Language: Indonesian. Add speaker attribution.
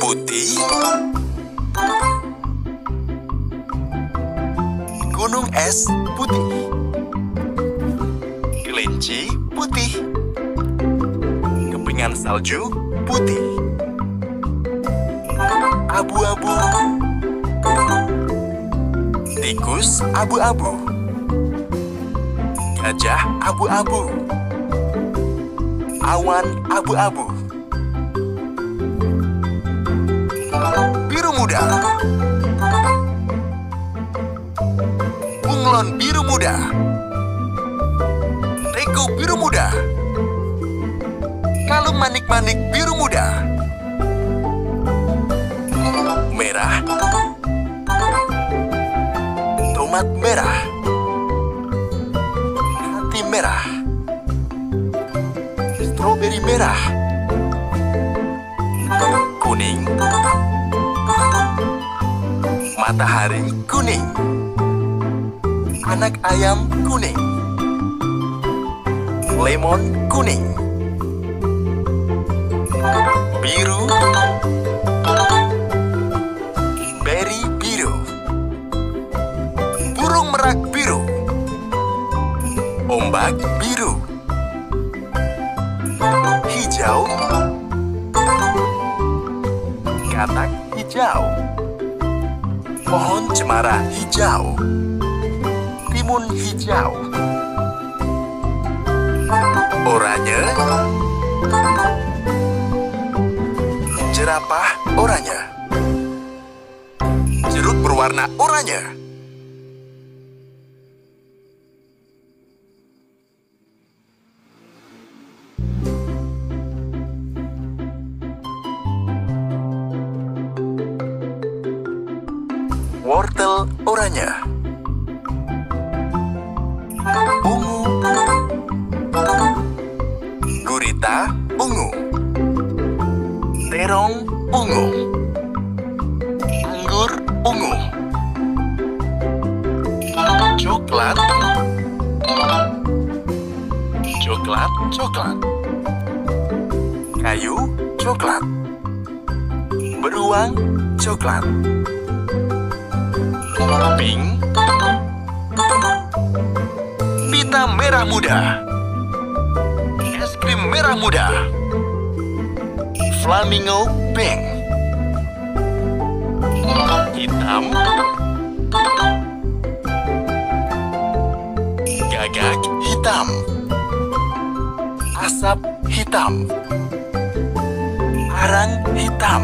Speaker 1: Putih. Gunung es putih. Kelinci putih. Kepingan salju putih. Abu-abu. Tikus abu-abu Gajah abu-abu. Awan abu-abu. Biru muda. Bunglon biru muda. Teko biru muda. Kalung manik-manik biru muda. Merah. Tomat merah Stroberi merah. Kuning. Matahari kuning. Anak ayam kuning. Lemon kuning. Biru. Berry biru. Burung merak biru. Ombak biru Katak hijau. Pohon cemara hijau. Timun hijau. Oranye. Jerapah oranye. Jeruk berwarna oranye Wortel oranye Ungu Gurita ungu Terong ungu Anggur ungu Coklat. Coklat coklat. Kayu coklat. Beruang coklat Pink Pita merah muda. Es krim merah muda. Flamingo pink Hitam. Gagak hitam. Asap hitam. Arang hitam